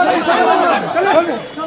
चलो